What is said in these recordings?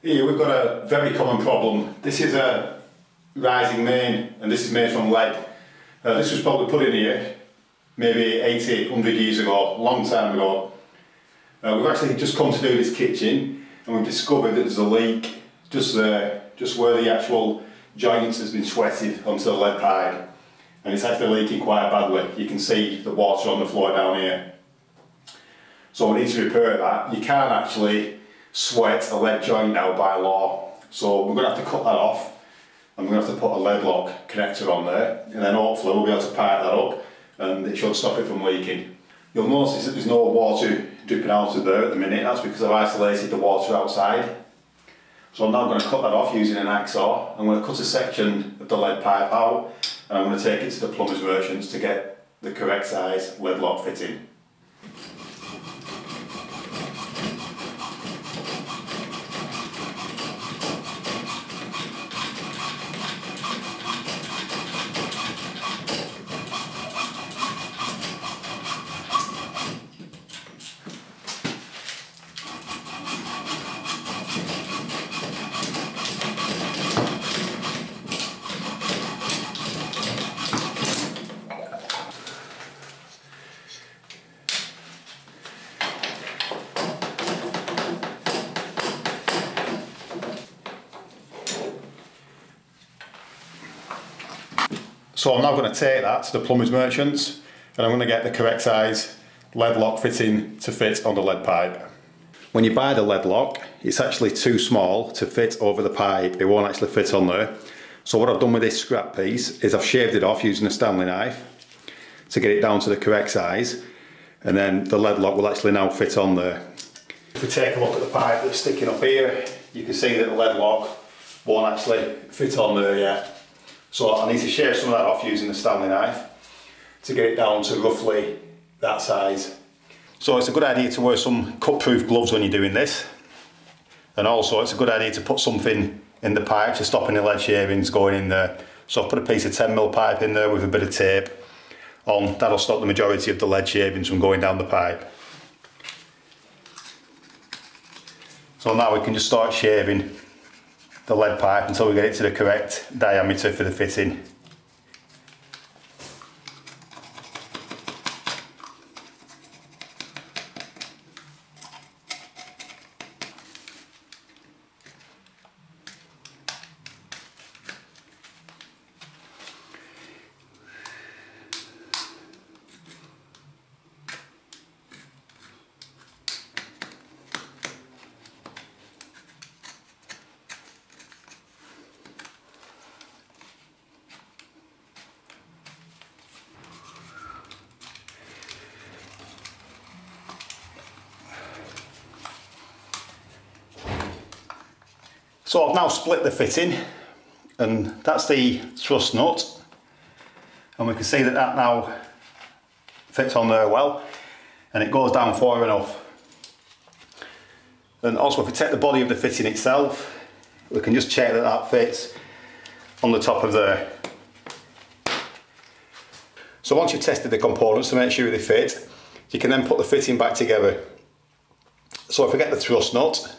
Here we've got a very common problem. This is a rising main and this is made from lead. Uh, this was probably put in here maybe 80, 100 years ago, long time ago. Uh, we've actually just come to do this kitchen and we've discovered that there's a leak just there, just where the actual joint has been sweated onto the lead pipe and it's actually leaking quite badly. You can see the water on the floor down here. So we need to repair that. You can't actually sweat a lead joint now by law. So we're going to have to cut that off and we're going to have to put a Lead-Loc connector on there and then hopefully we'll be able to pipe that up and it should stop it from leaking. You'll notice that there's no water dripping out of there at the minute, that's because I've isolated the water outside. So I'm now going to cut that off using an hacksaw. I'm going to cut a section of the lead pipe out and I'm going to take it to the plumber's merchants to get the correct size Lead-Loc fitting. So I'm now going to take that to the plumber's merchants and I'm going to get the correct size Lead-Loc fitting to fit on the lead pipe. When you buy the Lead-Loc, it's actually too small to fit over the pipe. It won't actually fit on there. So what I've done with this scrap piece is I've shaved it off using a Stanley knife to get it down to the correct size and then the Lead-Loc will actually now fit on there. If we take a look at the pipe that's sticking up here, you can see that the Lead-Loc won't actually fit on there yet. So I need to shave some of that off using the Stanley knife to get it down to roughly that size. So it's a good idea to wear some cut-proof gloves when you're doing this. And also it's a good idea to put something in the pipe to stop any lead shavings going in there. So I've put a piece of 10mm pipe in there with a bit of tape on. That'll stop the majority of the lead shavings from going down the pipe. So now we can just start shaving the lead pipe until we get it to the correct diameter for the fitting. So I've now split the fitting and that's the thrust nut and we can see that that now fits on there well and it goes down far enough. And also if we take the body of the fitting itself we can just check that that fits on the top of there. So once you've tested the components to make sure they fit you can then put the fitting back together. So if we get the thrust nut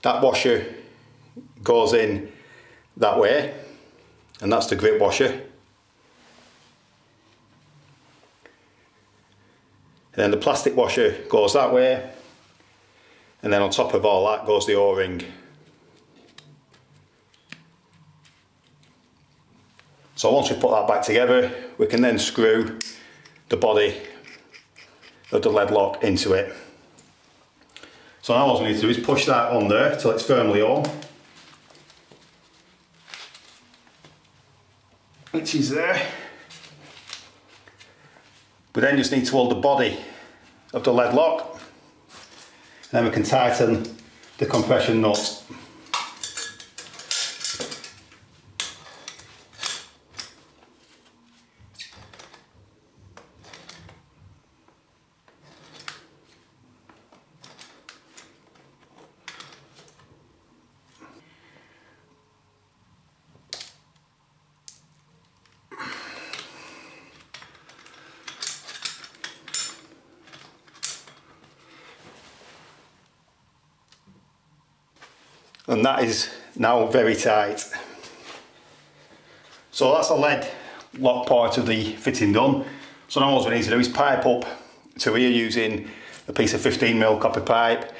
that washer goes in that way and that's the grip washer. And then the plastic washer goes that way and then on top of all that goes the o-ring. So once we put that back together we can then screw the body of the Lead-Loc into it. So now all we need to do is push that on there till it's firmly on which is there. We then just need to hold the body of the Lead-Loc and then we can tighten the compression nut and that is now very tight. So that's the lead lock part of the fitting done. So now all we need to do is pipe up to here using a piece of 15mm copper pipe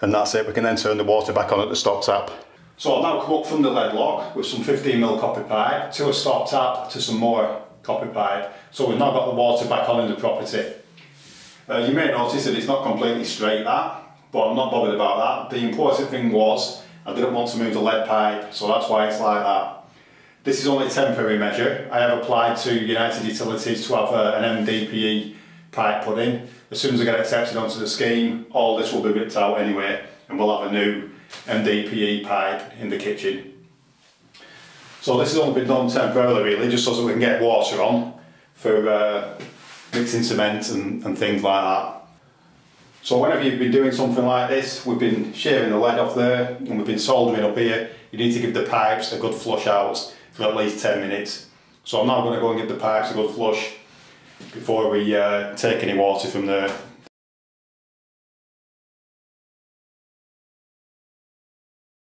and that's it. We can then turn the water back on at the stop tap. So I've now come up from the Lead-Loc with some 15mm copper pipe to a stop tap to some more copper pipe. So we've now got the water back on in the property. Uh, you may notice that it's not completely straight that, but I'm not bothered about that. The important thing was I didn't want to move the lead pipe, so that's why it's like that. This is only a temporary measure. I have applied to United Utilities to have uh, an MDPE pipe put in. As soon as I get accepted onto the scheme, all this will be ripped out anyway, and we'll have a new MDPE pipe in the kitchen. So this has only been done temporarily really, just so that we can get water on for uh, mixing cement and, and things like that. So whenever you've been doing something like this, we've been shaving the lead off there and we've been soldering up here, you need to give the pipes a good flush out for at least 10 minutes. So I'm now going to go and give the pipes a good flush before we uh, take any water from there.